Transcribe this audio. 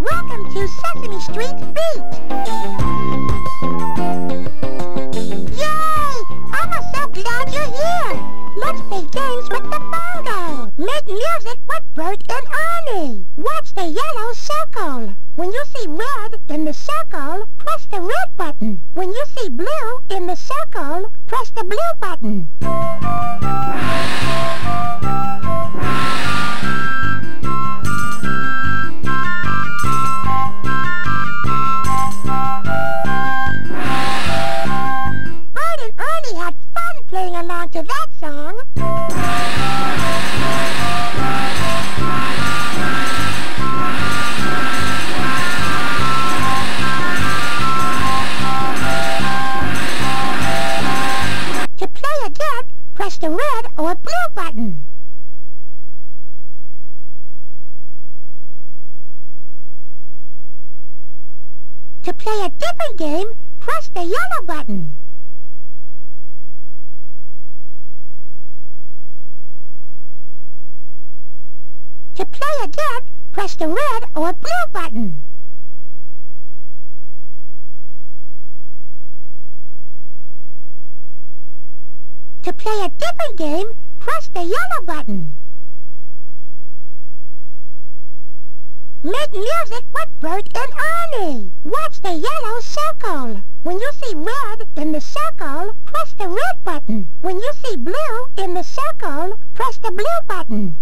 Welcome to Sesame Street Beat! Yay! I'm so glad you're here! Let's play games with the bongo! Make music with Bert and Ernie! Watch the yellow circle! When you see red in the circle, press the red button. When you see blue in the circle, press the blue button. Red or blue button. To play a different game, press the yellow button. To play again, press the red or blue button. To play a different game, press the yellow button. Make music with Bert and Ernie. Watch the yellow circle. When you see red in the circle, press the red button. When you see blue in the circle, press the blue button.